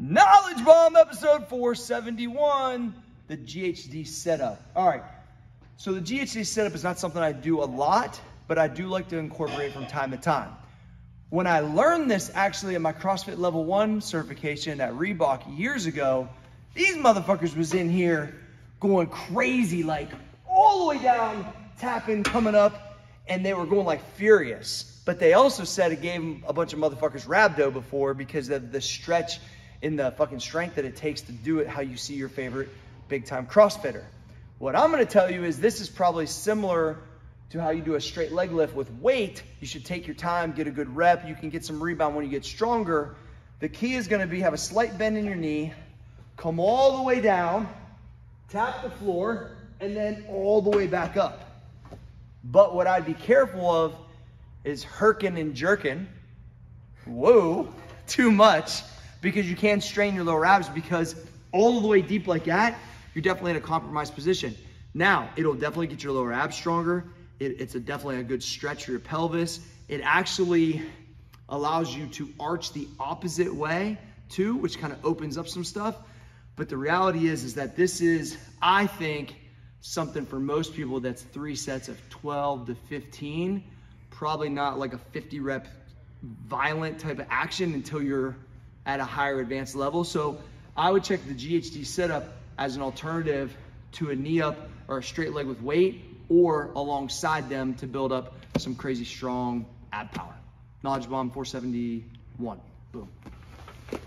Knowledge Bomb episode 471, the GHD sit-up. All right, so the GHD sit-up is not something I do a lot, but I do like to incorporate from time to time. When I learned this actually at my CrossFit Level 1 certification at Reebok years ago, these motherfuckers was in here going crazy, like all the way down, tapping, coming up, and they were going like furious. But they also said it gave them a bunch of motherfuckers rhabdo before because of the stretch in the fucking strength that it takes to do it how you see your favorite big time CrossFitter. What I'm gonna tell you is this is probably similar to how you do a straight leg lift with weight. You should take your time, get a good rep. You can get some rebound when you get stronger. The key is gonna be have a slight bend in your knee, come all the way down, tap the floor, and then all the way back up. But what I'd be careful of is herking and jerking. Whoa, too much because you can't strain your lower abs because all the way deep like that, you're definitely in a compromised position. Now, it'll definitely get your lower abs stronger. It, it's a definitely a good stretch for your pelvis. It actually allows you to arch the opposite way too, which kind of opens up some stuff. But the reality is, is that this is, I think, something for most people that's three sets of 12 to 15. Probably not like a 50 rep violent type of action until you're at a higher advanced level. So I would check the GHD sit-up as an alternative to a knee up or a straight leg with weight or alongside them to build up some crazy strong ab power. Knowledge Bomb 471. Boom.